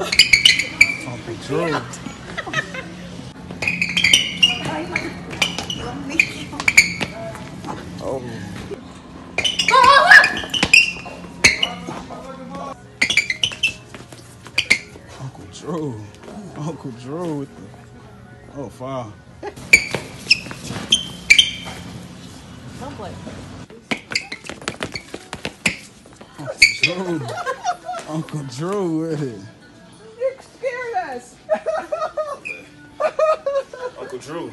Uncle Drew. Oh. Uncle Drew. Uncle Drew with the. Oh, foul. Don't play. Drew. Uncle Drew with it. You scared us. Uncle Drew.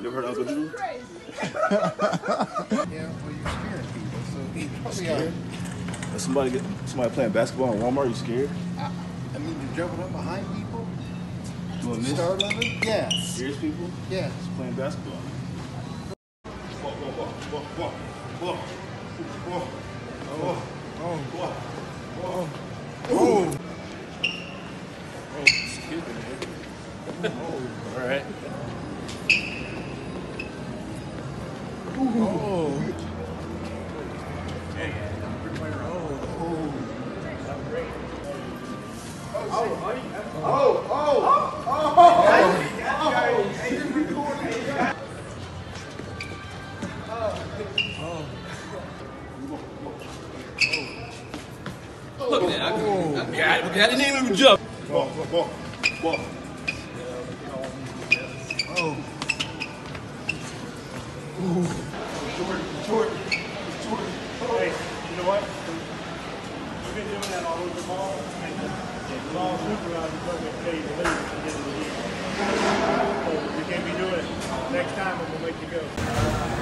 You ever heard of Uncle Drew? Yeah, well, you're scaring people, so you probably are. If somebody get somebody playing basketball in Walmart, you scared? I mean, you're jumping up behind people, Doing this? startling them. Yeah, Serious people? yeah. Just playing basketball. Walk, walk, walk, walk, walk, walk, walk, walk, Oh. walk, walk. Oh. Oh, excuse me, man. Oh, all right. Oh. Oh, oh, oh, oh. Oh oh Oh Oh Oh Oh Look at that. I, I got it. Look at that. It didn't jump. Walk, walk, walk, walk. Oh. Hey, you know what? We've been doing that all over the mall, and the mall supervisor told me today to leave at the end of the year. So we can't be doing it. Next time, I'm gonna make you go.